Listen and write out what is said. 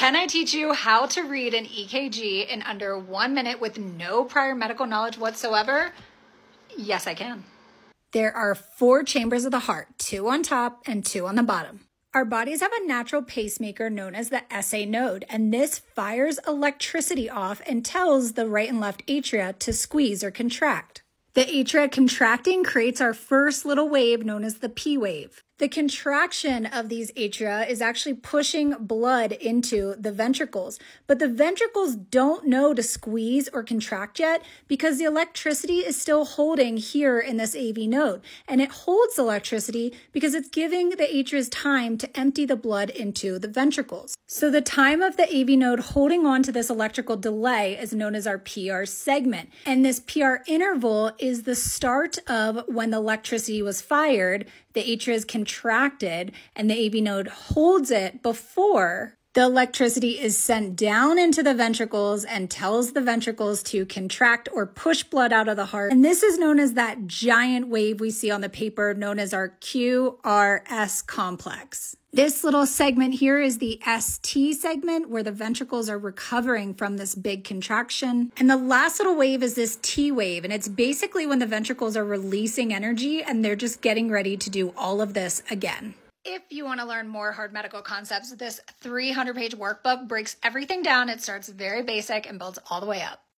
Can I teach you how to read an EKG in under one minute with no prior medical knowledge whatsoever? Yes, I can. There are four chambers of the heart, two on top and two on the bottom. Our bodies have a natural pacemaker known as the SA node, and this fires electricity off and tells the right and left atria to squeeze or contract. The atria contracting creates our first little wave known as the P wave. The contraction of these atria is actually pushing blood into the ventricles, but the ventricles don't know to squeeze or contract yet because the electricity is still holding here in this AV node. And it holds electricity because it's giving the atrias time to empty the blood into the ventricles. So the time of the AV node holding on to this electrical delay is known as our PR segment. And this PR interval is the start of when the electricity was fired the atria is contracted and the AV node holds it before the electricity is sent down into the ventricles and tells the ventricles to contract or push blood out of the heart. And this is known as that giant wave we see on the paper known as our QRS complex. This little segment here is the ST segment where the ventricles are recovering from this big contraction. And the last little wave is this T wave. And it's basically when the ventricles are releasing energy and they're just getting ready to do all of this again. If you want to learn more hard medical concepts, this 300 page workbook breaks everything down. It starts very basic and builds all the way up.